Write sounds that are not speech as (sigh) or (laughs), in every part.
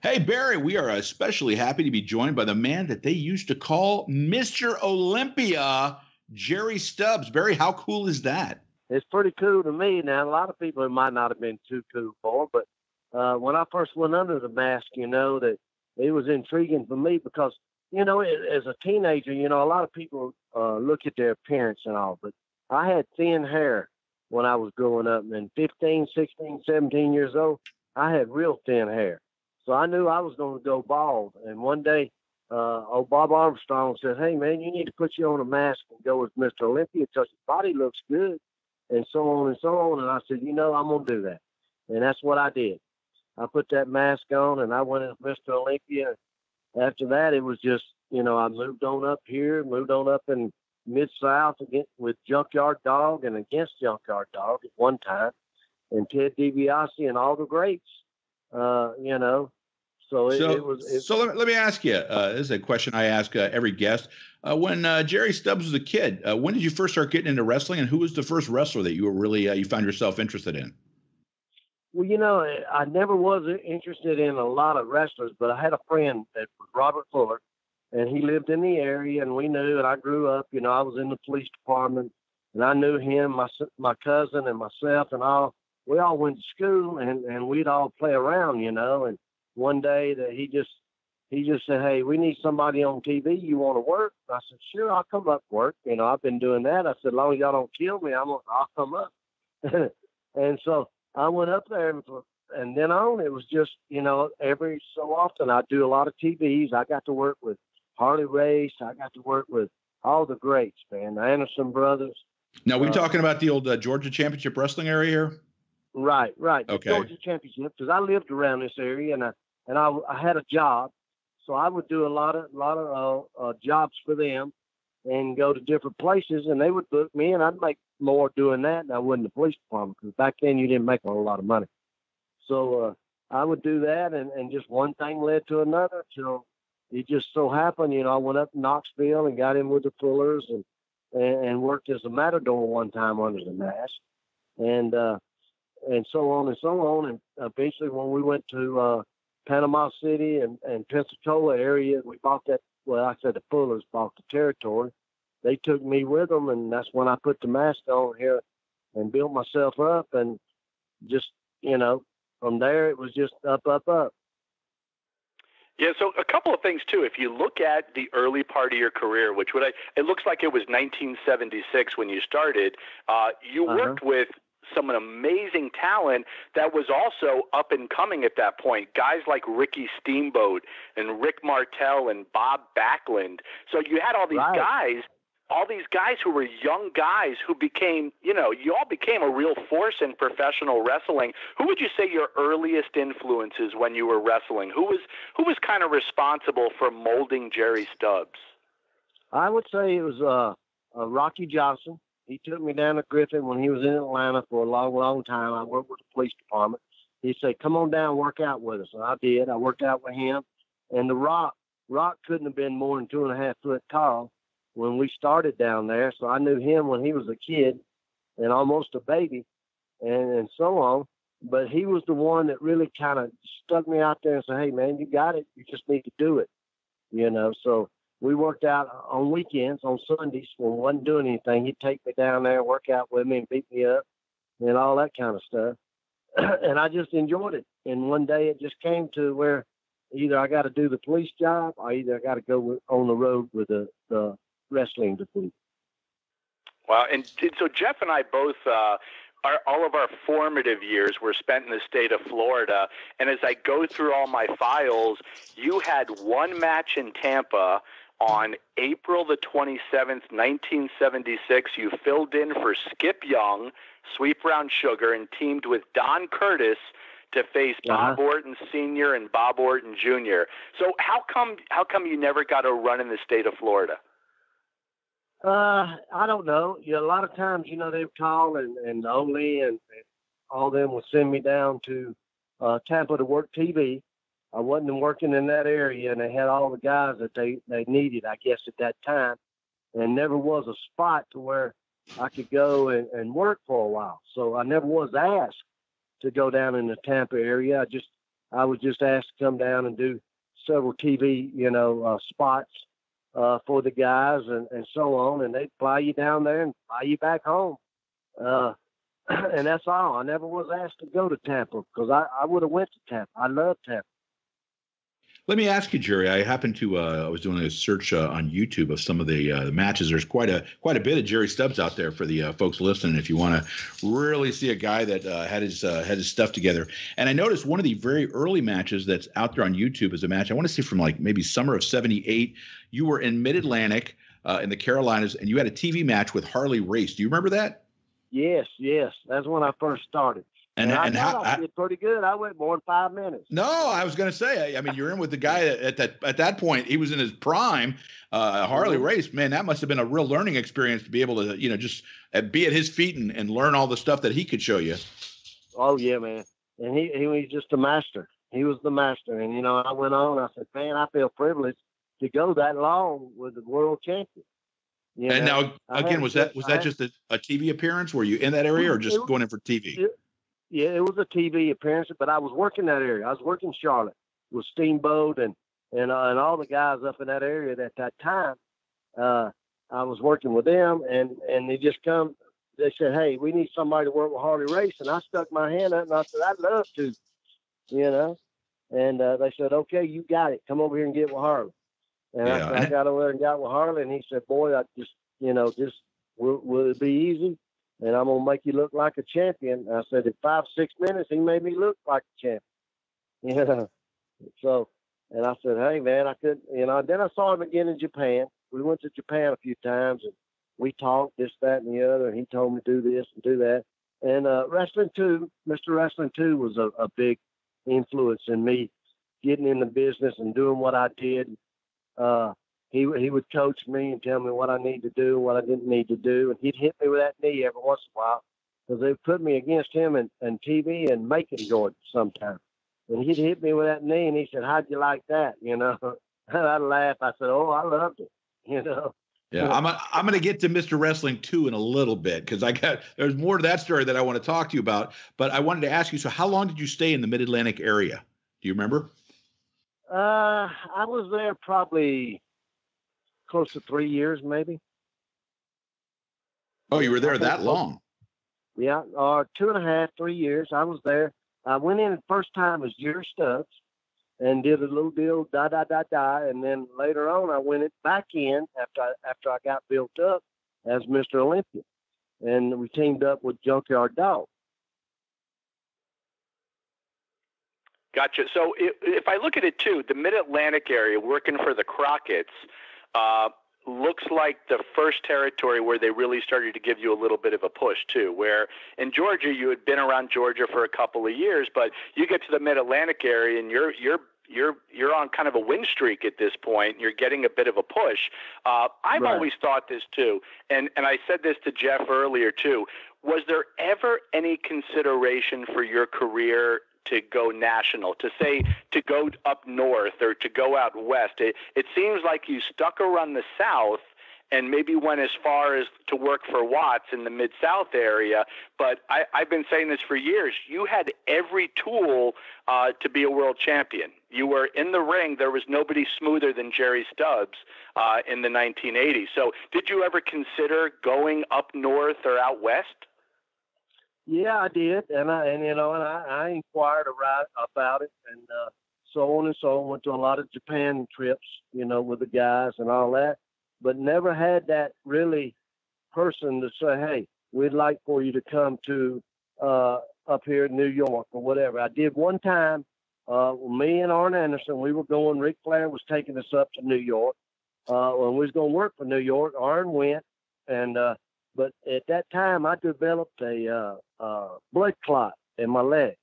Hey, Barry, we are especially happy to be joined by the man that they used to call Mr. Olympia, Jerry Stubbs. Barry, how cool is that? It's pretty cool to me. Now, a lot of people might not have been too cool for, but uh, when I first went under the mask, you know, that it was intriguing for me because, you know, as a teenager, you know, a lot of people uh, look at their appearance and all, but I had thin hair when I was growing up. And 15, 16, 17 years old, I had real thin hair. So I knew I was going to go bald. And one day, uh, old Bob Armstrong said, Hey, man, you need to put you on a mask and go with Mr. Olympia because your body looks good, and so on and so on. And I said, You know, I'm going to do that. And that's what I did. I put that mask on and I went with Mr. Olympia. After that, it was just, you know, I moved on up here, moved on up in Mid South with Junkyard Dog and against Junkyard Dog at one time, and Ted DiBiase and all the greats. Uh, you know, so it, so, it was. It, so let, let me ask you. Uh, this is a question I ask uh, every guest. Uh, when uh, Jerry Stubbs was a kid, uh, when did you first start getting into wrestling, and who was the first wrestler that you were really uh, you found yourself interested in? Well, you know, I never was interested in a lot of wrestlers, but I had a friend that was Robert Fuller, and he lived in the area, and we knew. And I grew up, you know, I was in the police department, and I knew him, my my cousin, and myself, and all. We all went to school, and and we'd all play around, you know. And one day that he just he just said, "Hey, we need somebody on TV. You want to work?" I said, "Sure, I'll come up work." You know, I've been doing that. I said, "As long as y'all don't kill me, I'm I'll come up." (laughs) and so I went up there, and, and then on it was just you know every so often I do a lot of TVs. I got to work with Harley Race. I got to work with all the greats, man. The Anderson brothers. Now, we uh, talking about the old uh, Georgia Championship Wrestling area here? Right, right. Okay. Georgia Championship, because I lived around this area and I and I, I had a job, so I would do a lot of lot of uh, uh, jobs for them, and go to different places, and they would book me, and I'd make more doing that than I would in the police department because back then you didn't make a whole lot of money. So uh, I would do that, and and just one thing led to another till it just so happened, you know, I went up to Knoxville and got in with the Fullers and, and, and worked as a matador one time under the mask. And, uh, and so on and so on. And eventually when we went to, uh, Panama City and, and Pensacola area, we bought that. Well, I said the Fullers bought the territory. They took me with them. And that's when I put the mask on here and built myself up. And just, you know, from there, it was just up, up, up. Yeah, so a couple of things too. If you look at the early part of your career, which would I, it looks like it was 1976 when you started. Uh, you uh-huh. worked with some amazing talent that was also up and coming at that point. Guys like Ricky Steamboat and Rick Martel and Bob Backlund. So you had all these right. guys all these guys who were young guys who became, you know, you all became a real force in professional wrestling. Who would you say your earliest influences when you were wrestling? Who was who was kind of responsible for molding Jerry Stubbs? I would say it was uh, uh, Rocky Johnson. He took me down to Griffin when he was in Atlanta for a long, long time. I worked with the police department. He said, "Come on down, work out with us," and I did. I worked out with him. And the Rock, Rock couldn't have been more than two and a half foot tall when we started down there. So I knew him when he was a kid and almost a baby and, and so on. But he was the one that really kind of stuck me out there and said, Hey man, you got it. You just need to do it. You know, so we worked out on weekends, on Sundays when we wasn't doing anything. He'd take me down there, work out with me and beat me up and all that kind of stuff. (clears throat) and I just enjoyed it. And one day it just came to where either I got to do the police job or either I got to go on the road with the, the wrestling defeat. Wow, and so Jeff and I both. Uh, our, all of our formative years were spent in the state of Florida. And as I go through all my files, you had one match in Tampa on April the 27th, 1976. You filled in for Skip Young, Sweet Brown Sugar, and teamed with Don Curtis to face uh-huh. Bob Orton Sr. and Bob Orton Jr. So how come how come you never got a run in the state of Florida? Uh, I don't know. Yeah, a lot of times, you know, they would call and and Ole and, and all them would send me down to uh, Tampa to work TV. I wasn't working in that area, and they had all the guys that they they needed, I guess, at that time, and never was a spot to where I could go and, and work for a while. So I never was asked to go down in the Tampa area. I just I was just asked to come down and do several TV, you know, uh, spots uh, for the guys and, and so on, and they fly you down there and fly you back home. Uh, (clears throat) and that's all. I never was asked to go to Tampa because I, I would have went to Tampa. I love Tampa. Let me ask you, Jerry. I happened to uh, I was doing a search uh, on YouTube of some of the uh, matches. There's quite a quite a bit of Jerry Stubbs out there for the uh, folks listening. If you want to really see a guy that uh, had his uh, had his stuff together, and I noticed one of the very early matches that's out there on YouTube is a match I want to see from like maybe summer of '78. You were in Mid Atlantic in the Carolinas, and you had a TV match with Harley Race. Do you remember that? Yes, yes, that's when I first started. And, and, and how I did pretty good. I went more than five minutes. No, I was going to say. I, I, mean, you're in with the guy at that at that point. He was in his prime. Uh, Harley mm-hmm. race, man, that must have been a real learning experience to be able to, you know, just uh, be at his feet and, and learn all the stuff that he could show you. Oh yeah, man. And he he was just a master. He was the master. And you know, I went on. I said, man, I feel privileged to go that long with the world champion. You and know, now, again, was that was that just a, a, TV appearance? Were you in that area, or just it, going in for TV? It, yeah, it was a TV appearance, but I was working that area. I was working Charlotte with Steamboat and and uh, and all the guys up in that area at that time. Uh, I was working with them, and and they just come. They said, "Hey, we need somebody to work with Harley Race," and I stuck my hand up and I said, "I'd love to," you know. And uh, they said, "Okay, you got it. Come over here and get with Harley." And yeah. I, I, got over there and got with Harley, and he said, "Boy, I just, you know, just will, will it be easy?" And I'm gonna make you look like a champion. I said, in five six minutes, he made me look like a champion. (laughs) You know, so and I said, hey man, I could, you know. Then I saw him again in Japan. We went to Japan a few times, and we talked this, that, and the other. And he told me to do this and do that. And uh, Wrestling Two, Mr. Wrestling Two, was a, a big influence in me getting in the business and doing what I did. Uh, he he would coach me and tell me what I need to do and what I didn't need to do, and he'd hit me with that knee every once in a while because they put me against him and, and TV and Macon Jordan sometimes. And he'd hit me with that knee, and he said, "How'd you like that?" You know, (laughs) and I'd laugh. I said, "Oh, I loved it." (laughs) You know. Yeah, I'm a, I'm going to get to Mr. Wrestling Two in a little bit because I got there's more to that story that I want to talk to you about. But I wanted to ask you, so how long did you stay in the Mid Atlantic area? Do you remember? Uh, I was there probably close to three years, maybe. Oh, you were there that long? Yeah, or uh, two and a half, three years. I was there. I went in the first time as Jerry Stubbs and did a little deal, da da da da, and then later on I went back in after I, after I got built up as Mr. Olympia, and we teamed up with Junkyard Dog. Gotcha. So if, if I look at it too, the Mid Atlantic area, working for the Crockett's, uh, looks like the first territory where they really started to give you a little bit of a push too. Where in Georgia you had been around Georgia for a couple of years, but you get to the Mid Atlantic area and you're you're you're you're on kind of a win streak at this point. You're getting a bit of a push. Uh, I've right. always thought this too, and and I said this to Jeff earlier too. Was there ever any consideration for your career to go national, to say to go up north or to go out west. It, it seems like you stuck around the South and maybe went as far as to work for Watts in the Mid South area. But I, I've been saying this for years. You had every tool uh, to be a world champion. You were in the ring. There was nobody smoother than Jerry Stubbs uh, in the 1980s. So, did you ever consider going up north or out west? Yeah, I did, and I and you know, and I, I inquired about about it, and uh, so on and so on. Went to a lot of Japan trips, you know, with the guys and all that, but never had that really person to say, "Hey, we'd like for you to come to uh, up here in New York or whatever." I did one time. Uh, me and Arn Anderson, we were going. Ric Flair was taking us up to New York. Uh, when we was going to work for New York, Arn went, and uh, but at that time, I developed a uh, uh, blood clot in my leg,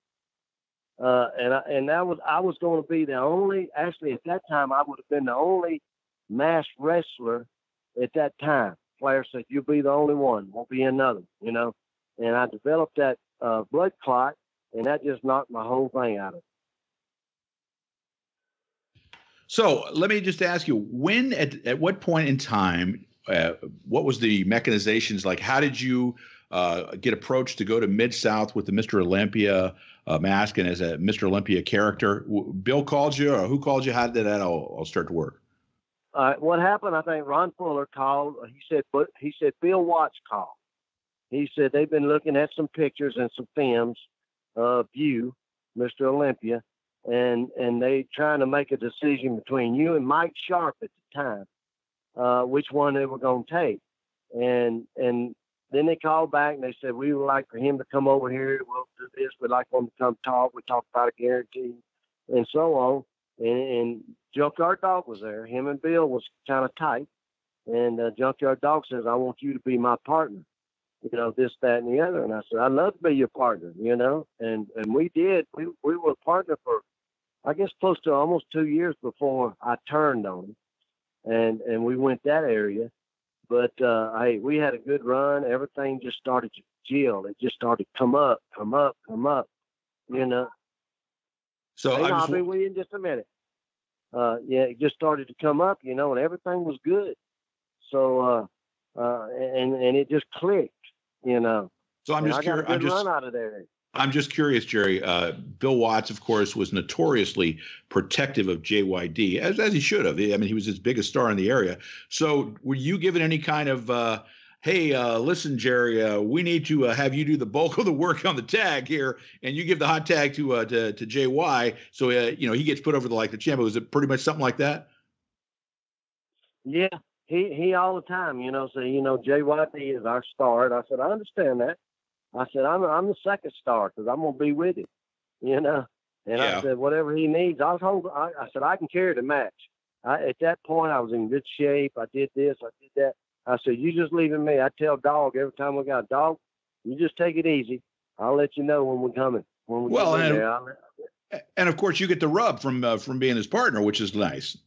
uh, and I, and that was I was going to be the only. Actually, at that time, I would have been the only mass wrestler at that time. Flair said, "You'll be the only one. Won't be another." You know, and I developed that uh, blood clot, and that just knocked my whole thing out of it. So let me just ask you: When, at, at what point in time uh, what was the mechanizations like? How did you uh, get approached to go to Mid South with the Mr. Olympia uh, mask and as a Mr. Olympia character. Bill called you, or who called you? How did that all, all start to work? Uh, what happened? I think Ron Fuller called. He said, but he said Bill Watts called. He said they've been looking at some pictures and some films of you, Mr. Olympia, and and they trying to make a decision between you and Mike Sharp at the time, uh, which one they were going to take. And and then they called back and they said we would like for him to come over here. We'll do this. We'd like him to come talk. We talked about a guarantee and so on. And, and Junkyard Dog was there. Him and Bill was kind of tight. And uh, Junkyard Dog says, "I want you to be my partner." You know this, that, and the other. And I said, "I'd love to be your partner." You know, and and we did. We we were a partner for, I guess, close to almost two years before I turned on him, and and we went that area but uh, hey, we had a good run. Everything just started to gel. It just started to come up, come up, come up. You know. So hey, I I'll be with you in just a minute. Uh, yeah, it just started to come up, you know, and everything was good. So, uh, uh, and and it just clicked, you know. So I'm just curious. I'm just run out of there. I'm just curious, Jerry. Uh, Bill Watts, of course, was notoriously protective of JYD, as, as he should have. I mean, he was his biggest star in the area. So, were you given any kind of, uh, hey, uh, listen, Jerry, uh, we need to uh, have you do the bulk (laughs) of the work on the tag here, and you give the hot tag to uh, to, to JY, so you know he gets put over the like the champ. Was it pretty much something like that? Yeah, he he all the time, you know. So you know, JYD is our star, and I said I understand that. I said, I'm I'm the second star because I'm gonna be with him, you know. And yeah. I said, whatever he needs, I was home. I, I said I can carry the match. I, at that point, I was in good shape. I did this, I did that. I said, you just leaving me. I tell dog every time we got a dog, you just take it easy. I'll let you know when we're coming. When we well, and, there, and of course, you get the rub from uh, from being his partner, which is nice.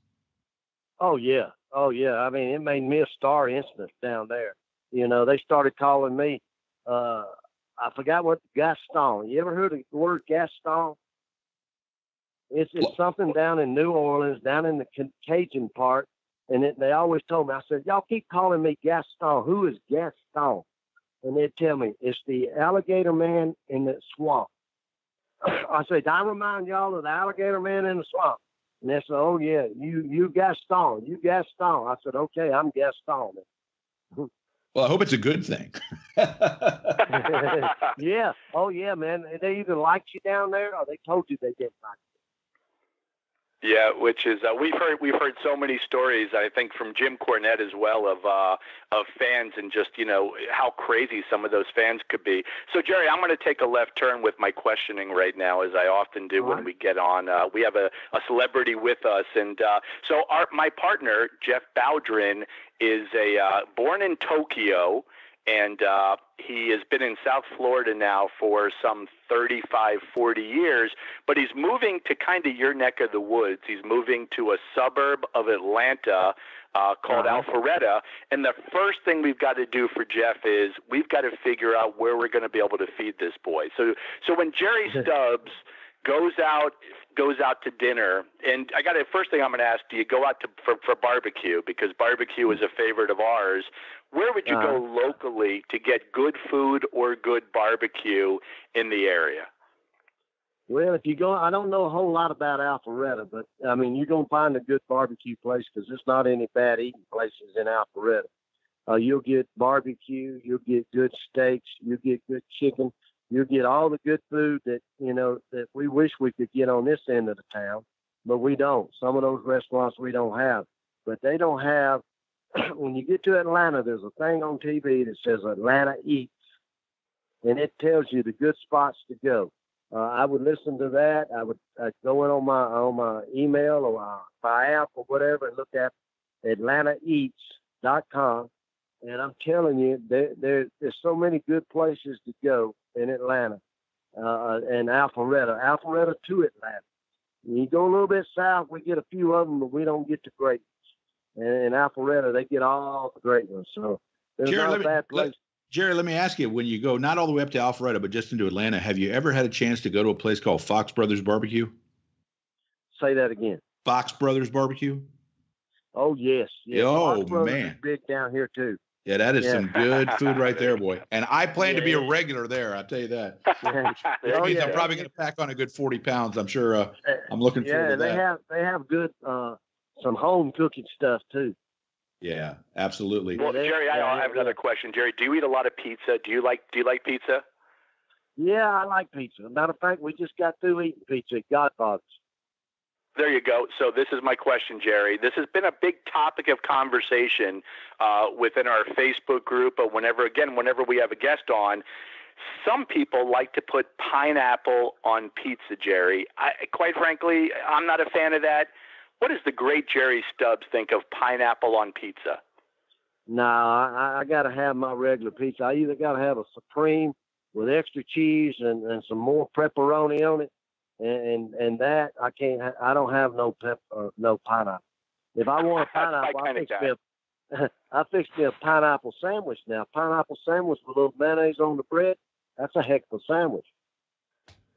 Oh yeah, oh yeah. I mean, it made me a star instant down there. You know, they started calling me. Uh, I forgot what Gaston. You ever heard the word Gaston? It's, it's something down in New Orleans, down in the Cajun part. And it, they always told me, I said, y'all keep calling me Gaston. Who is Gaston? And they'd tell me, it's the alligator man in the swamp. (clears throat) I said, I remind y'all of the alligator man in the swamp. And they said, oh, yeah, you, you Gaston, you Gaston. I said, okay, I'm Gaston. (laughs) Well, I hope it's a good thing. (laughs) yeah. Oh, yeah, man. They either liked you down there or they told you they didn't like you. Yeah, which is uh, we've heard we've heard so many stories. I think from Jim Cornette as well of uh, of fans and just you know how crazy some of those fans could be. So Jerry, I'm going to take a left turn with my questioning right now, as I often do when we get on. Uh, we have a, a celebrity with us, and uh, so our my partner Jeff Bowdren is a uh, born in Tokyo and uh, he has been in South Florida now for some 35, 40 years, but he's moving to kind of your neck of the woods. He's moving to a suburb of Atlanta uh, called uh-huh. Alpharetta. And the first thing we've got to do for Jeff is we've got to figure out where we're going to be able to feed this boy. So, so when Jerry Stubbs goes out goes out to dinner, and I got to first thing I'm going to ask: Do you go out to for, for barbecue? Because barbecue is a favorite of ours. Where would you uh, go uh-huh. locally to get good food or good barbecue in the area? Well, if you go, I don't know a whole lot about Alpharetta, but I mean, you're gonna find a good barbecue place because there's not any bad eating places in Alpharetta. Uh, you'll get barbecue, you'll get good steaks, you'll get good chicken, you'll get all the good food that you know that we wish we could get on this end of the town, but we don't. Some of those restaurants we don't have, but they don't have (clears throat) when you get to Atlanta, there's a thing on TV that says Atlanta Eats, and it tells you the good spots to go. Uh, I would listen to that. I would I'd go in on my on my email or by app or whatever and look at AtlantaEats.com. And I'm telling you, there, there there's so many good places to go in Atlanta uh, and Alpharetta, Alpharetta to Atlanta. you go a little bit south, we get a few of them, but we don't get to great and in Alpharetta they get all the great ones. So there's Jerry, not a bad place. Let, Jerry, let me ask you: When you go not all the way up to Alpharetta, but just into Atlanta, have you ever had a chance to go to a place called Fox Brothers Barbecue? Say that again. Fox Brothers Barbecue. Oh yes, yes. Oh man, big down here too. Yeah, that is yeah. some good food right there, boy. (laughs) And I plan yeah, to be a regular there. I'll tell you that. (laughs) Which oh, means I'm probably going to pack on a good forty pounds. I'm sure. Uh, I'm looking yeah, forward to that. Yeah, they have they have good uh, some home cooking stuff too. Yeah, absolutely. Well, Jerry, I have another question. Jerry, do you eat a lot of pizza? Do you like Do you like pizza? Yeah, I like pizza. Matter of fact, we just got through eating pizza at Godfather's. There you go. So this is my question, Jerry. This has been a big topic of conversation uh, within our Facebook group, but whenever, again, whenever we have a guest on, some people like to put pineapple on pizza, Jerry. I, quite frankly, I'm not a fan of that. What does the great Jerry Stubbs think of pineapple on pizza? No, I, I got to have my regular pizza. I either got to have a supreme with extra cheese and, and some more pepperoni on it, and, and and that I can't. Ha- I don't have no pep uh, no pineapple. If I want a (laughs) pineapple, I fix me a, (laughs) I fix me a pineapple sandwich now. Pineapple sandwich with a little mayonnaise on the bread. That's a heck of a sandwich.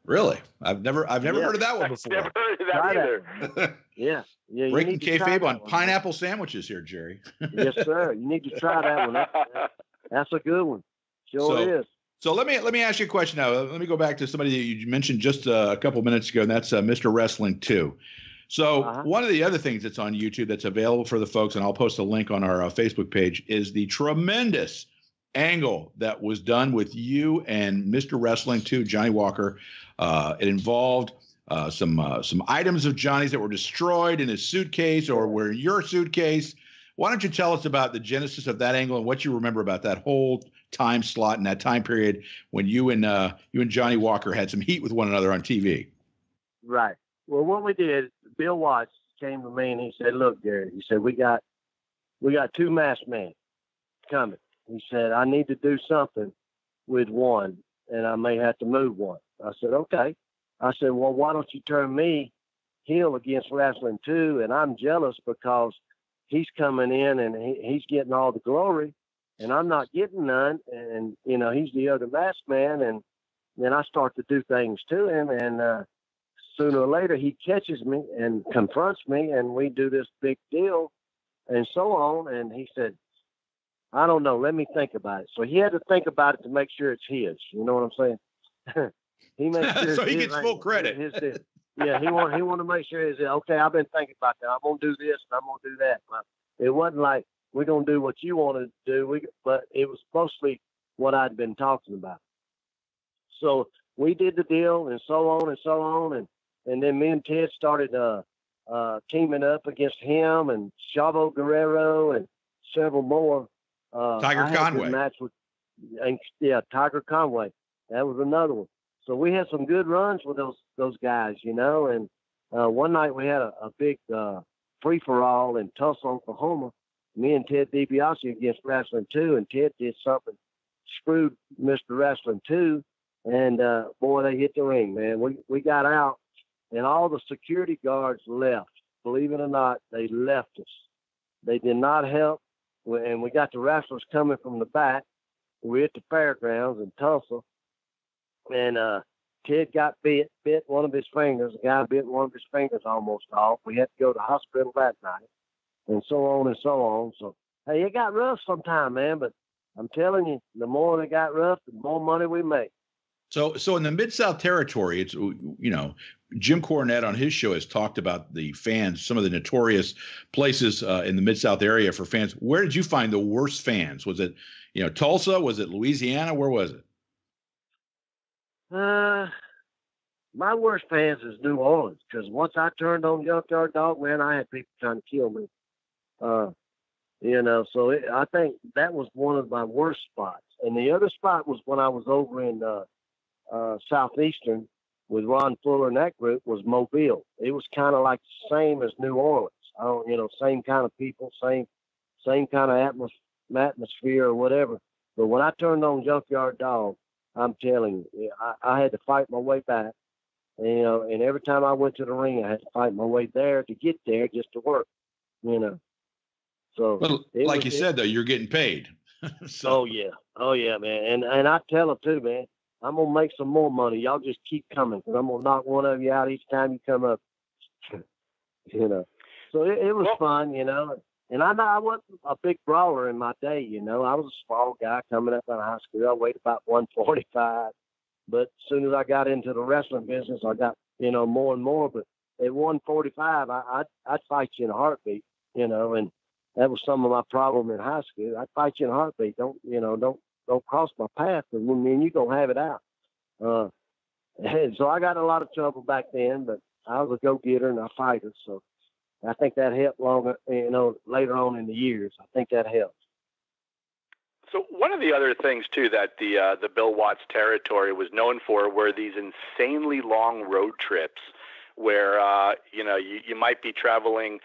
Really? I've never I've never yeah. heard of that one before. never heard of that either. That. (laughs) yeah. Yeah. Breaking kayfabe on pineapple sandwiches here, Jerry. yes, sir. (laughs) You need to try that one. That, that's a good one. Sure so, is. So let me let me ask you a question now. Let me go back to somebody that you mentioned just uh, a couple minutes ago, and that's uh, Mr. Wrestling Two. So uh-huh. one of the other things that's on YouTube that's available for the folks, and I'll post a link on our uh, Facebook page, is the tremendous angle that was done with you and Mr. Wrestling Two, Johnny Walker. Uh, it involved uh, some uh, some items of Johnny's that were destroyed in his suitcase or were in your suitcase. Why don't you tell us about the genesis of that angle and what you remember about that whole time slot and that time period when you and uh, you and Johnny Walker had some heat with one another on TV? Right. Well, what we did, Bill Watts came to me and he said, "Look, Gary," he said, "We got we got two masked men coming." He said, "I need to do something with one, and I may have to move one." I said, okay. I said, well, why don't you turn me heel against Wrestling Two? And I'm jealous because he's coming in and he, he's getting all the glory and I'm not getting none. And, you know, he's the other masked man. And then I start to do things to him. And uh, sooner or later, he catches me and confronts me, and we do this big deal and so on. And he said, I don't know. Let me think about it. So he had to think about it to make sure it's his. You know what I'm saying? (laughs) He makes (laughs) sure so he gets full credit. His, (laughs) yeah, he want he want to make sure is okay. I've been thinking about that. I'm gonna do this and I'm gonna do that. But it wasn't like we're gonna do what you wanted to do. We but it was mostly what I'd been talking about. So we did the deal and so on and so on and and then me and Ted started uh uh teaming up against him and Chavo Guerrero and several more. Uh, Tiger Conway. Match with, and, yeah, Tiger Conway. That was another one. So we had some good runs with those those guys, you know. And uh, one night we had a, a big uh, free for all in Tulsa, Oklahoma. Me and Ted DiBiase against Wrestling Two, and Ted did something screwed Mr. Wrestling Two, and uh, boy, they hit the ring, man. We we got out, and all the security guards left. Believe it or not, they left us. They did not help, and we got the wrestlers coming from the back. We're at the fairgrounds in Tulsa, and uh, Ted got bit, bit one of his fingers. The guy bit one of his fingers almost off. We had to go to hospital that night, and so on and so on. So hey, it got rough sometime, man. But I'm telling you, the more it got rough, the more money we make. So, so in the Mid South territory, it's you know Jim Cornette on his show has talked about the fans, some of the notorious places uh, in the Mid South area for fans. Where did you find the worst fans? Was it you know Tulsa? Was it Louisiana? Where was it? Uh, my worst fans is New Orleans because once I turned on Junkyard Dog, man, I had people trying to kill me. Uh, you know, so it, I think that was one of my worst spots. And the other spot was when I was over in uh, uh, Southeastern with Ron Fuller and that group was Mobile. It was kind of like the same as New Orleans. I don't, you know, same kind of people, same same kind of atmos- atmosphere or whatever. But when I turned on Junkyard Dog, I'm telling you, I, I had to fight my way back. And, you know, and every time I went to the ring, I had to fight my way there to get there just to work. You know. So, well, like was, you said, though, you're getting paid. (laughs) so. Oh yeah, oh yeah, man. And and I tell them too, man. I'm gonna make some more money. Y'all just keep coming, because I'm gonna knock one of you out each time you come up. (laughs) you know. So it, it was well, fun, you know. And I know I wasn't a big brawler in my day, you know. I was a small guy coming up out of high school. I weighed about 145. But as soon as I got into the wrestling business, I got, you know, more and more. But at 145, I, I'd, I'd fight you in a heartbeat, you know, and that was some of my problem in high school. I'd fight you in a heartbeat. Don't, you know, don't, don't cross my path because when me and you gonna have it out. Uh, (laughs) and so I got a lot of trouble back then, but I was a go-getter and a fighter. So I think that helped longer, you know, later on in the years. I think that helped. So one of the other things too that the uh, the Bill Watts territory was known for were these insanely long road trips, where uh, you know you, you might be traveling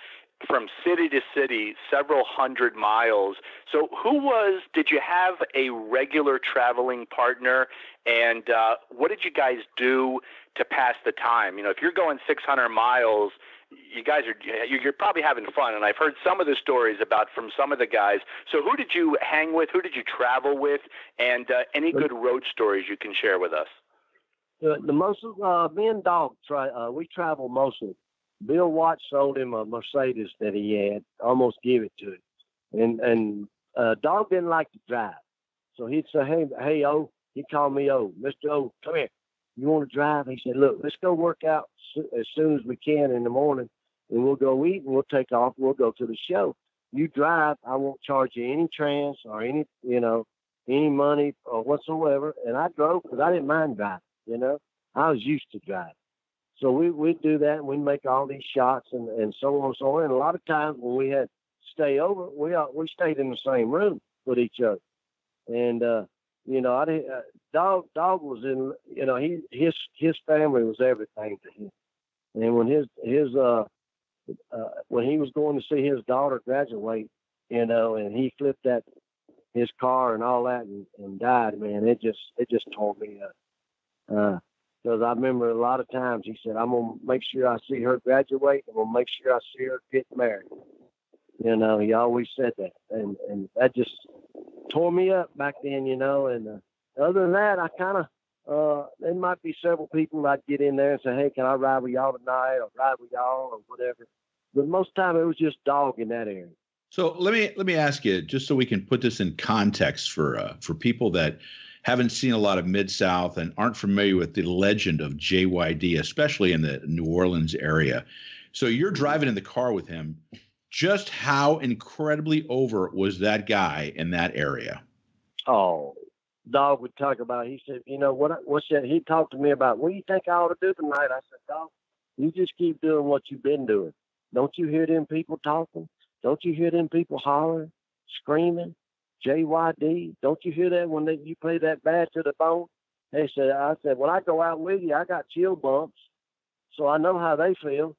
from city to city, several hundred miles. So, who was? Did you have a regular traveling partner? And uh, what did you guys do to pass the time? You know, if you're going 600 miles, you guys are you're probably having fun. And I've heard some of the stories about from some of the guys. So, who did you hang with? Who did you travel with? And uh, any good road stories you can share with us? The, the most uh, me and Dog try. Uh, we travel mostly Bill Watts sold him a Mercedes that he had, almost give it to him. And and uh, Dog didn't like to drive. So he'd say, Hey, hey, oh, he called me oh, Mr. O, come here. You want to drive? He said, Look, let's go work out as soon as we can in the morning and we'll go eat and we'll take off. We'll go to the show. You drive, I won't charge you any trans or any, you know, any money or whatsoever. And I drove because I didn't mind driving, you know. I was used to driving. So we we'd do that and we make all these shots and, and so on and so on. And a lot of times when we had stay over, we we stayed in the same room with each other. And uh, you know, I didn't. Uh, dog dog was in. You know, he his his family was everything to him. And when his his uh, uh when he was going to see his daughter graduate, you know, and he flipped that his car and all that and, and died, man, it just it just tore me up. Uh, because I remember a lot of times he said, I'm to make sure I see her graduate. Going to make sure I see her get married. You know, he always said that. And, and that just tore me up back then, you know. And uh, other than that, I kind of, uh, there might be several people I'd get in there and say, hey, can I ride with y'all tonight or ride with y'all or whatever. But most of the time it was just dog in that area. So let me let me ask you, just so we can put this in context for uh, for people that haven't seen a lot of Mid South and aren't familiar with the legend of JYD, especially in the New Orleans area. So you're driving in the car with him. Just how incredibly over was that guy in that area? Oh, Dog would talk about. He said, "You know what? What's that?" He talked to me about. What do you think I ought to do tonight? I said, "Dog, you just keep doing what you've been doing. Don't you hear them people talking? Don't you hear them people hollering, screaming? JYD. Don't you hear that when they, you play that bad to the bone? They said, I said, when I go out with you, I got chill bumps, so I know how they feel.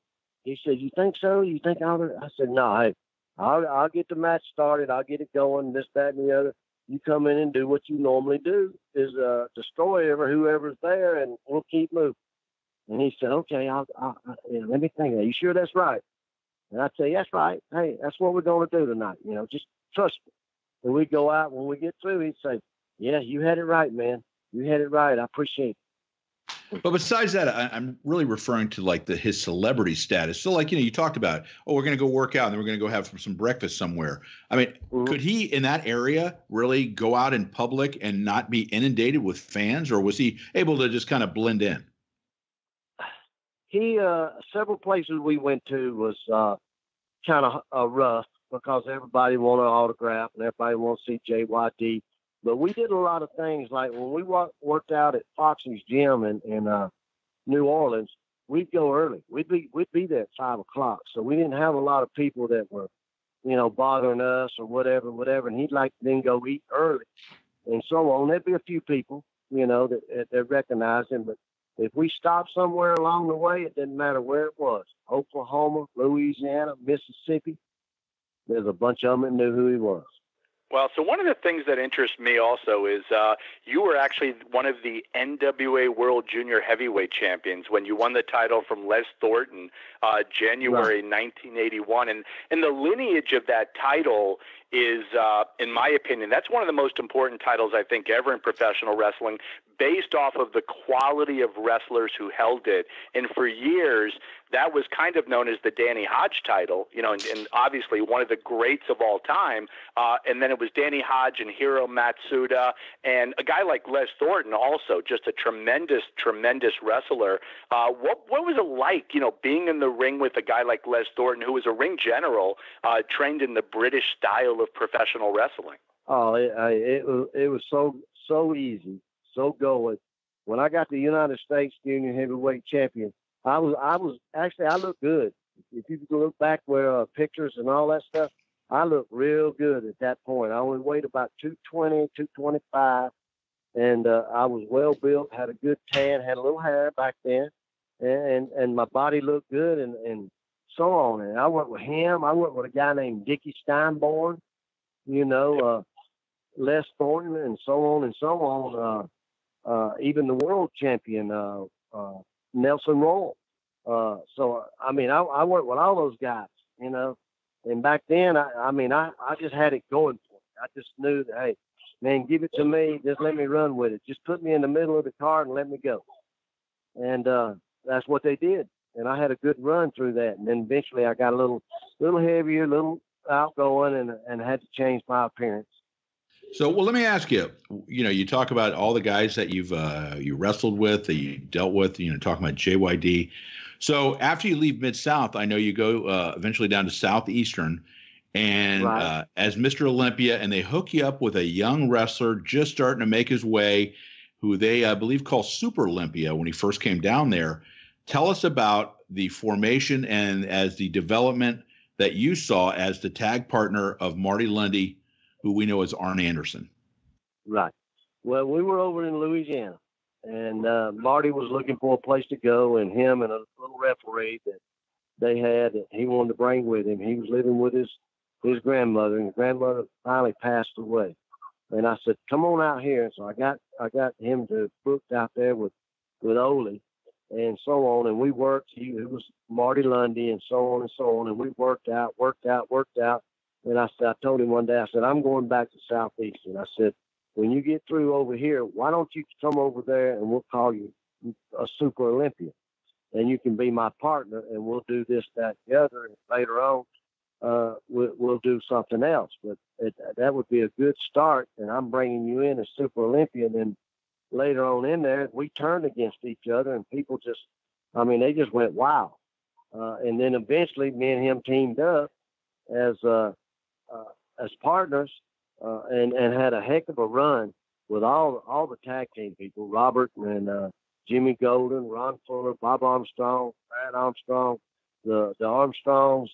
He said, you think so? You think I'll? I said, no, hey, I'll, I'll get the match started. I'll get it going. This, that, and the other. You come in and do what you normally do is uh, destroy ever whoever's there, and we'll keep moving. And he said, okay, I'll, I'll, know, let me think. Are you sure that's right? And I say, that's right. Hey, that's what we're going to do tonight. You know, just trust me when we go out, when we get through, he'd say, "Yeah, you had it right, man. You had it right. I appreciate it." But besides that, I, am really referring to like the his celebrity status. So, like you know, you talked about, oh, we're going to go work out, and then we're going to go have some breakfast somewhere. I mean, mm-hmm. could he in that area really go out in public and not be inundated with fans, or was he able to just kind of blend in? He uh, several places we went to was uh, kind of uh, rough because everybody wanted an autograph and everybody wants to see JYD. But we did a lot of things like when we worked out at Foxy's gym in, in uh, New Orleans, we'd go early. We'd be we'd be there at five o'clock. So we didn't have a lot of people that were, you know, bothering us or whatever, whatever. And he'd like to then go eat early and so on. There'd be a few people, you know, that that recognized him. But if we stopped somewhere along the way, it didn't matter where it was. Oklahoma, Louisiana, Mississippi, there's a bunch of them that knew who he was. Well, so one of the things that interests me also is uh, you were actually one of the NWA World Junior Heavyweight Champions when you won the title from Les Thornton, uh, January right. 1981, and and the lineage of that title is, uh, in my opinion, that's one of the most important titles I think ever in professional wrestling. Based off of the quality of wrestlers who held it. And for years, that was kind of known as the Danny Hodge title, you know, and, and obviously one of the greats of all time. Uh, and then it was Danny Hodge and Hiro Matsuda, and a guy like Les Thornton, also just a tremendous, tremendous wrestler. Uh, what what was it like, you know, being in the ring with a guy like Les Thornton, who was a ring general, uh, trained in the British style of professional wrestling? Oh, it, it it was so so easy, so going. When I got the United States Junior Heavyweight Champion, I was I was actually I looked good. If you look back where uh, pictures and all that stuff, I looked real good at that point. I only weighed about 220, 225, and uh, I was well built, had a good tan, had a little hair back then, and and my body looked good, and and so on. And I went with him. I went with a guy named Dickie Steinborn, you know, uh, Les Thornton, and so on and so on. Uh, uh, even the world champion. Uh, uh, Nelson Royal. Uh, so I mean, I, I worked with all those guys, you know. And back then, I, I mean, I, I just had it going for me. I just knew that, hey, man, give it to me. Just let me run with it. Just put me in the middle of the car and let me go. And uh, that's what they did. And I had a good run through that. And then eventually, I got a little, little heavier, a little outgoing, and and had to change my appearance. So, well, let me ask you. You know, you talk about all the guys that you've uh, you wrestled with, that you dealt with. You know, talking about JYD. So, after you leave Mid South, I know you go uh, eventually down to Southeastern, and right. uh, as Mr. Olympia, and they hook you up with a young wrestler just starting to make his way, who they I believe call Super Olympia when he first came down there. Tell us about the formation and as the development that you saw as the tag partner of Marty Lunde who we know as Arn Anderson. Right. Well, we were over in Louisiana, and uh, Marty was looking for a place to go, and him and a little referee that they had that he wanted to bring with him. He was living with his his grandmother, and his grandmother finally passed away. And I said, "Come on out here." And So I got I got him to booked out there with with Ole, and so on. And we worked. He it was Marty Lunde, and so on and so on. And we worked out, worked out, worked out. And I said, I told him one day, I said, I'm going back to Southeast. And I said, when you get through over here, why don't you come over there and we'll call you a Super Olympian, and you can be my partner, and we'll do this, that, the other, and later on, uh, we'll, we'll do something else. But it, that would be a good start, and I'm bringing you in as Super Olympian. And later on in there, we turned against each other, and people just, I mean, they just went wow. Uh, and then eventually, me and him teamed up as uh, as partners uh, and and had a heck of a run with all all the tag team people, Robert and uh, Jimmy Golden, Ron Fuller, Bob Armstrong, Brad Armstrong, the the Armstrongs,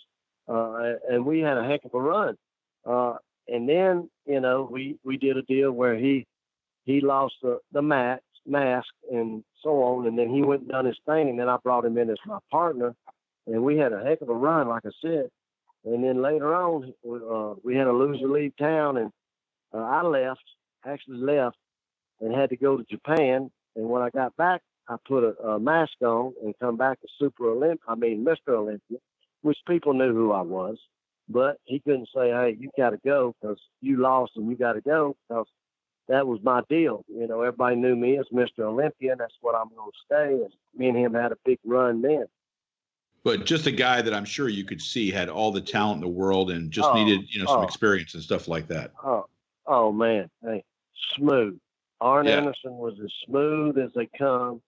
uh, and we had a heck of a run. Uh, and then you know we we did a deal where he he lost the the mat mask and so on, and then he went and done his thing, and then I brought him in as my partner, and we had a heck of a run, like I said. And then later on, uh, we had a loser leave town, and uh, I left, actually left, and had to go to Japan. And when I got back, I put a, a mask on and come back to Super Olymp. I mean, Mr. Olympia, which people knew who I was. But he couldn't say, "Hey, you got to go because you lost and you got to go," because that was my deal. You know, everybody knew me as Mr. Olympia, and that's what I'm going to stay. And me and him had a big run then but just a guy that I'm sure you could see had all the talent in the world and just oh, needed, you know, some oh, experience and stuff like that. Oh, oh man, hey, smooth. Arn yeah. Anderson was as smooth as they come,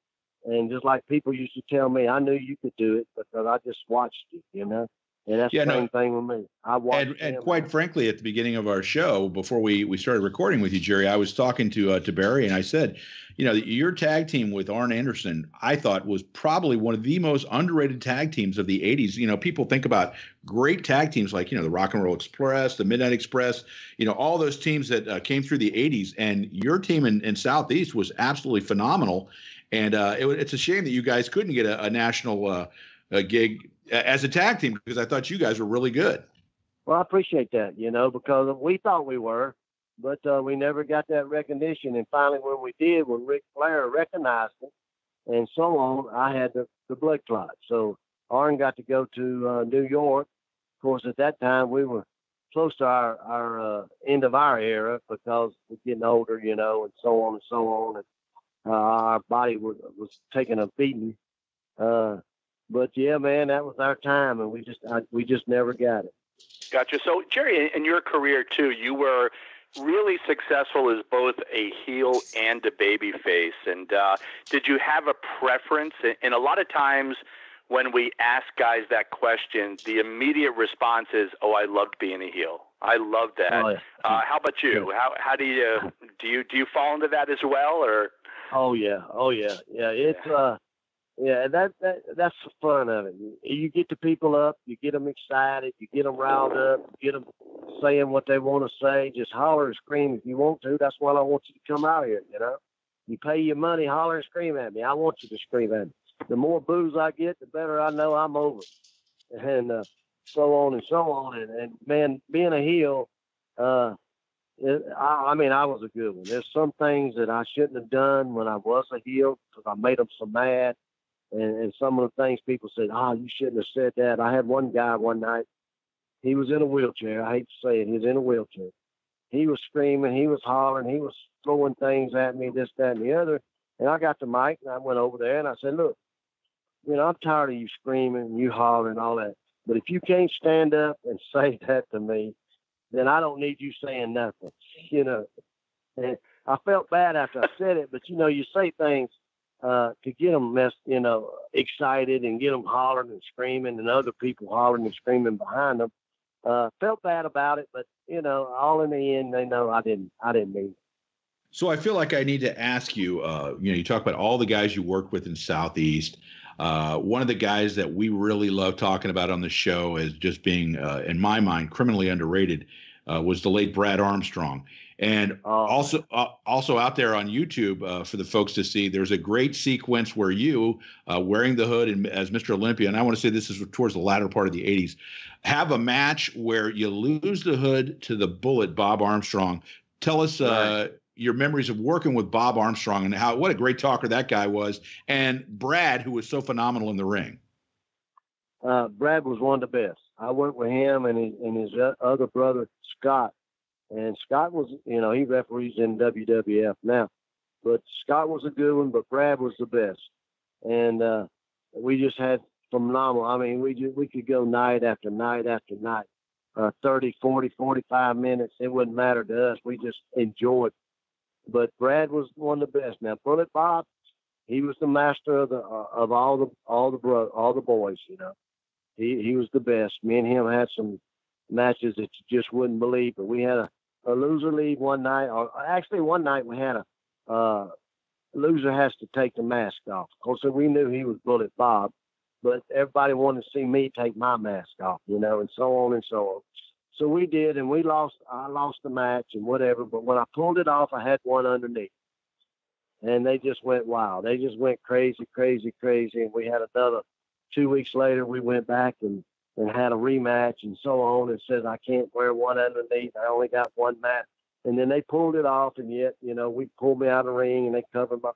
and just like people used to tell me, I knew you could do it because I just watched you, you know. And that's yeah, the same no, thing with me. I watched. And, and quite frankly, at the beginning of our show, before we we started recording with you, Jerry, I was talking to uh, to Barry, and I said, you know, your tag team with Arn Anderson, I thought was probably one of the most underrated tag teams of the '80s. You know, people think about great tag teams like you know the Rock and Roll Express, the Midnight Express, you know, all those teams that uh, came through the '80s, and your team in, in Southeast was absolutely phenomenal. And uh, it, it's a shame that you guys couldn't get a, a national uh, a gig as a tag team because I thought you guys were really good. Well, I appreciate that, you know, because we thought we were, but uh, we never got that recognition. And finally, when we did, when Ric Flair recognized it and so on, I had the, the blood clot. So Arn got to go to uh, New York. Of course, at that time, we were close to our, our uh, end of our era because we're getting older, you know, and so on and so on. And uh, our body was, was taking a beating. But yeah, man, that was our time, and we just I, we just never got it. Gotcha. So Jerry, in your career too, you were really successful as both a heel and a baby face. And uh, did you have a preference? And a lot of times when we ask guys that question, the immediate response is, "Oh, I loved being a heel. I love that." Oh, yeah. uh, how about you? How how do you do you do you fall into that as well, or? Oh yeah, oh yeah, yeah. It's uh, yeah, that that that's the fun of it. You get the people up, you get them excited, you get them riled up, you get them saying what they want to say. Just holler and scream if you want to. That's why I want you to come out here. You know, you pay your money, holler and scream at me. I want you to scream at me the more boos I get, the better I know I'm over. And uh, so on and so on. And, and man, being a heel, uh, it, I, I mean, I was a good one. There's some things that I shouldn't have done when I was a heel because I made them so mad. And, and some of the things people said, oh, you shouldn't have said that. I had one guy one night, he was in a wheelchair. I hate to say it, he was in a wheelchair. He was screaming, he was hollering, he was throwing things at me, this, that, and the other. And I got the mic and I went over there and I said, look, you know, I'm tired of you screaming, and you hollering, all that. But if you can't stand up and (laughs) say that to me, then I don't need you saying nothing. (laughs) You know, and I felt bad after I said it, but you know, you say things uh, to get them messed, you know, excited and get them hollering and screaming, and other people hollering and screaming behind them. Uh, felt bad about it, but you know, all in the end, they know I didn't. I didn't mean it. So I feel like I need to ask you. Uh, you know, you talk about all the guys you work with in Southeast. Uh, one of the guys that we really love talking about on the show as just being, uh, in my mind, criminally underrated uh, was the late Brad Armstrong. And oh. also, uh, also out there on YouTube uh, for the folks to see, there's a great sequence where you, uh, wearing the hood and as Mr. Olympia, and I want to say this is towards the latter part of the 80s, have a match where you lose the hood to the Bullet Bob Armstrong. Tell us right your memories of working with Bob Armstrong and how what a great talker that guy was, and Brad, who was so phenomenal in the ring. Uh, Brad was one of the best. I worked with him and his, and his other brother Scott, and Scott was, you know, he referees in WWF now, but Scott was a good one, but Brad was the best, and uh, we just had phenomenal. I mean, we just, we could go night after night after night. Uh, 30, 40, 45 minutes. It wouldn't matter to us. We just enjoyed but Brad was one of the best. Now Bullet Bob, he was the master of the uh, of all the all the bro all the boys. You know, he he was the best. Me and him had some matches that you just wouldn't believe. But we had a, a loser leave one night, or actually one night we had a uh, loser has to take the mask off. Of course, we knew he was Bullet Bob, but everybody wanted to see me take my mask off. You know, and so on and so on. So we did, and we lost. I lost the match and whatever. But when I pulled it off, I had one underneath, and they just went wild. They just went crazy, crazy, crazy. And we had another. Two weeks later, we went back and and had a rematch and so on. And said I can't wear one underneath. I only got one match. And then they pulled it off, and yet you know we pulled me out of the ring and they covered my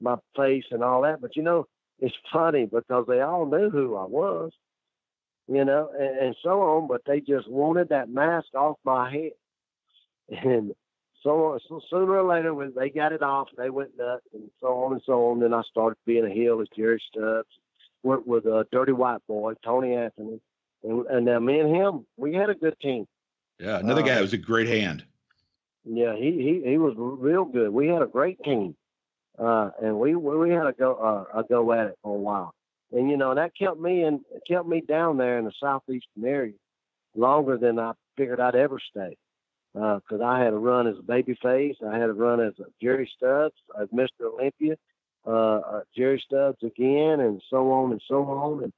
my face and all that. But you know it's funny because they all knew who I was you know, and, and so on. But they just wanted that mask off my head, (laughs) and so, so sooner or later, when they got it off, they went nuts, and so on and so on. Then I started being a heel as Jerry Stubbs, worked with a Dirty White Boy, Tony Anthony, and, and now me and him, we had a good team. Yeah, another uh, guy was a great hand. Yeah, he he he was real good. We had a great team, uh, and we we had a go uh, a go at it for a while and you know that kept me and kept me down there in the southeastern area longer than I figured I'd ever stay. Because uh, I had a run as a baby face, I had a run as a Jerry Stubbs, as Mr. Olympia, uh, uh, Jerry Stubbs again, and so on and so on. And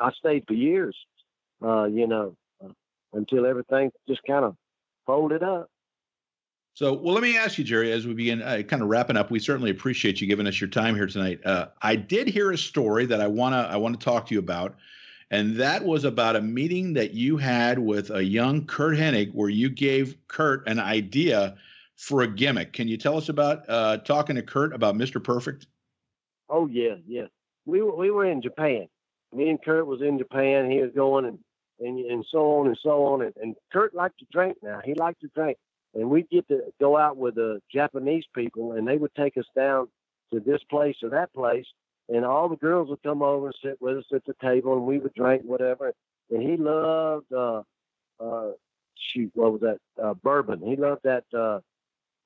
I stayed for years, uh, you know, uh, until everything just kind of folded up. So, well, let me ask you, Jerry, as we begin uh, kind of wrapping up. We certainly appreciate you giving us your time here tonight. Uh, I did hear a story that I wanna I want to talk to you about, and that was about a meeting that you had with a young Curt Hennig, where you gave Curt an idea for a gimmick. Can you tell us about uh, talking to Curt about Mr. Perfect? Oh yeah, yeah. We were we were in Japan. Me and Curt was in Japan. He was going and and, and so on and so on. And, and Curt liked to drink now. He liked to drink and we'd get to go out with the Japanese people, and they would take us down to this place or that place, and all the girls would come over and sit with us at the table, and we would drink whatever. And he loved, uh, uh, shoot, what was that? Uh, bourbon. He loved that uh,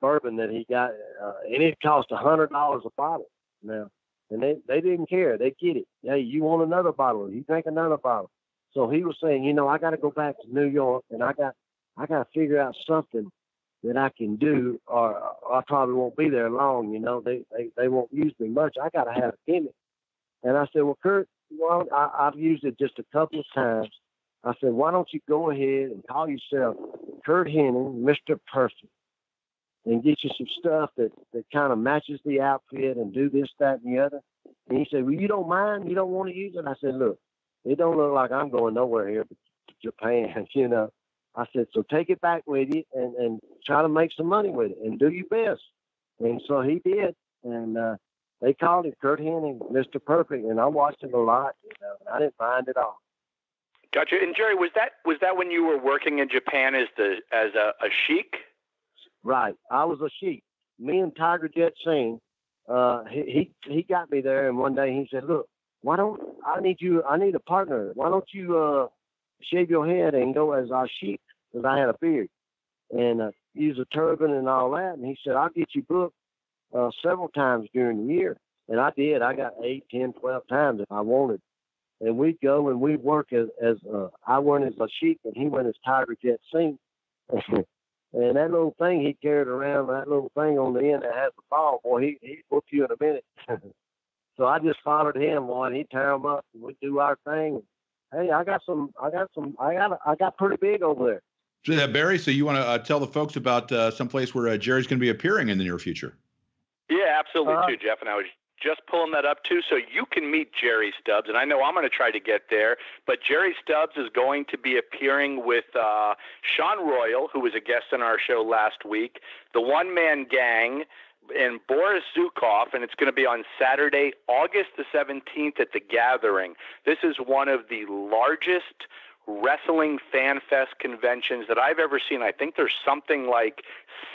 bourbon that he got, uh, and it cost a hundred dollars a bottle now. And they, they didn't care. They get it. Hey, you want another bottle? You drink another bottle. So he was saying, you know, I got to go back to New York, and I got I got to figure out something that I can do, or, I probably won't be there long. You know, they they, they won't use me much. I got to have a gimmick. And I said, well, Curt, well, I, I've used it just a couple of times. I said, why don't you go ahead and call yourself Curt Hennig, Mr. Perfect, and get you some stuff that, that kind of matches the outfit and do this, that, and the other. And he said, well, you don't mind? You don't want to use it? I said, look, it don't look like I'm going nowhere here but (laughs) Japan, (laughs) you know. I said, so take it back with you and, and try to make some money with it and do your best. And so he did. And uh, they called him Curt Hennig, Mr. Perfect, and I watched him a lot. You know, and I didn't mind it all. Gotcha. And Jerry, was that was that when you were working in Japan as the as a, a sheik? Right. I was a sheep. Me and Tiger Jeet Singh, uh, he, he he got me there, and one day he said, "Look, why don't I need you? I need a partner. Why don't you uh, shave your head and go as our sheep?" Because I had a beard and uh, use a turban and all that. And he said, "I'll get you booked uh, several times during the year." And I did. I got eight, ten, twelve times if I wanted and we'd go and we'd work as, as uh, I went as a sheep and he went as Tiger Jeet Singh. (laughs) and that little thing he carried around, that little thing on the end that has the ball, boy, he he whoop you in a minute. (laughs) so I just followed him, boy, and he'd tear them up and we'd do our thing. Hey, I got some, I got some, I got, I got pretty big over there. So, uh, Barry, so you want to uh, tell the folks about uh, some place where uh, Jerry's going to be appearing in the near future? Yeah, absolutely, uh, too, Jeff. And I was just pulling that up too, so you can meet Jerry Stubbs. And I know I'm going to try to get there, but Jerry Stubbs is going to be appearing with uh, Sean Royal, who was a guest on our show last week, the One Man Gang, and Boris Zhukov, and it's going to be on Saturday, August the 17th at the Gathering. This is one of the largest wrestling fan fest conventions that I've ever seen. I think there's something like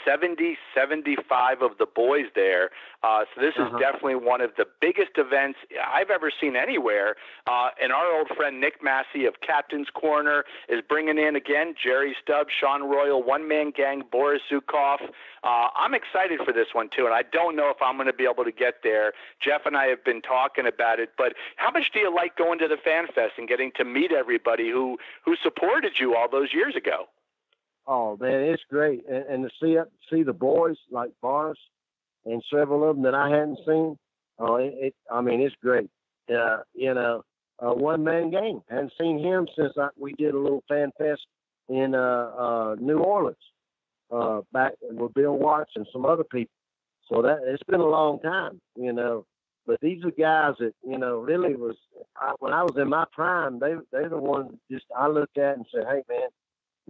70, 75 of the boys there. Uh, so this uh-huh. is definitely one of the biggest events I've ever seen anywhere. Uh, and our old friend Nick Massey of Captain's Corner is bringing in again Jerry Stubbs, Sean Royal, One Man Gang, Boris Zhukov. Uh, I'm excited for this one too, and I don't know if I'm going to be able to get there. Jeff and I have been talking about it, but how much do you like going to the Fan Fest and getting to meet everybody who who supported you all those years ago? Oh man, it's great, and, and to see see the boys like Boris and several of them that I hadn't seen. Oh, it, it I mean, it's great. Uh, you know, a one man gang. hadn't seen him since I, we did a little fan fest in uh, uh, New Orleans uh, back with Bill Watts and some other people. So that it's been a long time, you know. But these are guys that you know really was I, when I was in my prime. They they're the ones just I looked at and said, "Hey man,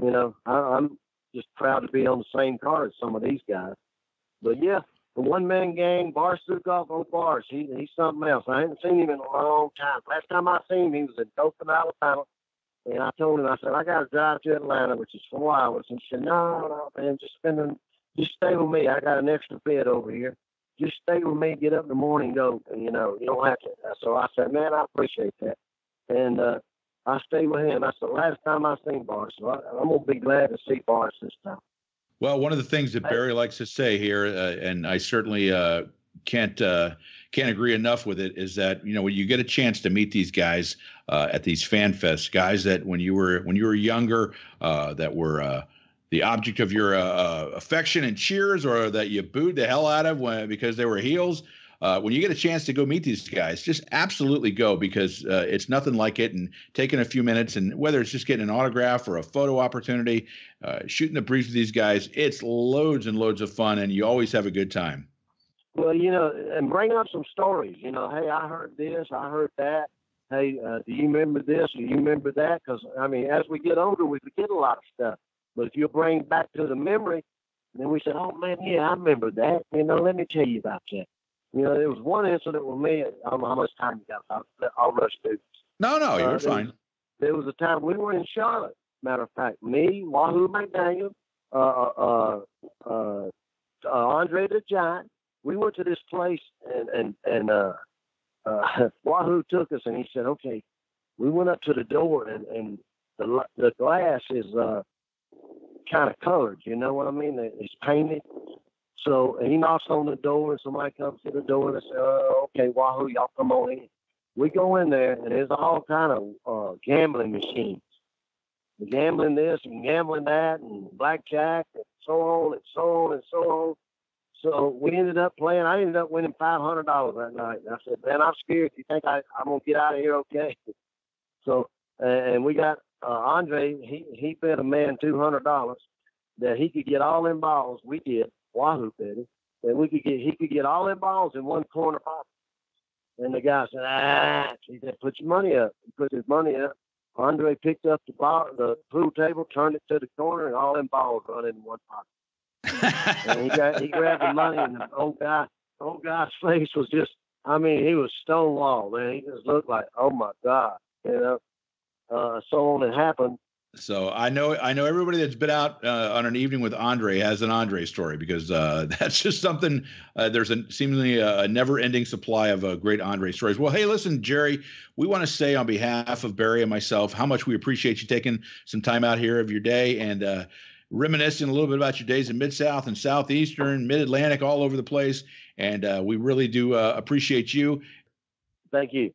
you know I, I'm just proud to be on the same card as some of these guys." But yeah, the one man gang, Bar Zhukov on bars. He he's something else. I haven't seen him in a long time. Last time I seen him, he was in Dothan, Alabama. And I told him, I said, I got to drive to Atlanta, which is four hours. And he said, No, no, man, just spend, just stay with me. I got an extra bed over here. Just stay with me. Get up in the morning, go. You know, you don't have to. So I said, Man, I appreciate that. And uh, I stayed with him. I said, Last time I seen Boris, so I, I'm gonna be glad to see Boris this time. Well, one of the things that Barry likes to say here, uh, and I certainly uh, can't uh, can't agree enough with it is that you know when you get a chance to meet these guys uh, at these fan fests, guys that when you were when you were younger uh, that were uh, the object of your affection and cheers, or that you booed the hell out of when, because they were heels. Uh, when you get a chance to go meet these guys, just absolutely go because it's nothing like it. And taking a few minutes, and whether it's just getting an autograph or a photo opportunity, shooting the breeze with these guys, it's loads and loads of fun, and you always have a good time. Well, you know, and bring up some stories. You know, hey, I heard this, I heard that. Hey, uh, do you remember this? Do you remember that? Because I mean, as we get older, we forget a lot of stuff. But if you bring back to the memory, then we said, oh man, yeah, I remember that. You know, let me tell you about that. You know, there was one incident with me. I don't know how much time you got. I'll, I'll rush through. No, no, you're uh, fine. There was, there was a time we were in Charlotte. Matter of fact, me, Wahoo McDaniel, uh, uh, uh, uh, Andre the Giant. We went to this place and and and uh, uh, (laughs) Wahoo took us and he said, "Okay." We went up to the door and and the the glass is uh, kind of colored. You know what I mean? It's painted. So he knocks on the door and somebody comes to the door and they say, oh, "Okay, Wahoo, y'all come on in." We go in there and there's all kind of uh, gambling machines gambling this and gambling that and blackjack and so on and so on and so on. So we ended up playing. I ended up winning five hundred dollars that night. And I said, "Man, I'm scared. You think I, I'm gonna get out of here okay?" (laughs) So and we got uh, Andre. He he bet a man two hundred dollars that he could get all them balls. We did. Wahoo it. That we could get. He could get all them balls in one corner pocket. And the guy said, "Ah," he said, "Put your money up." He put his money up. Andre picked up the bar, the pool table, turned it to the corner, and all them balls run in one pocket. (laughs) and he got he grabbed the money, and the old guy, old guy's (laughs) face was just, I mean, he was stonewall, man. He just looked like, oh my god, you know. Uh, so on it happened, so I know I know everybody that's been out uh, on an evening with Andre has an Andre story because uh, (laughs) that's just something. Uh, there's a seemingly a, never-ending supply of uh, great Andre stories. Well, hey, listen, Jerry, we want to say on behalf of Barry and myself how much we appreciate you taking some time out here of your day and uh, reminiscing a little bit about your days in Mid South and Southeastern, Mid Atlantic, all over the place. And uh, we really do appreciate you. Thank you.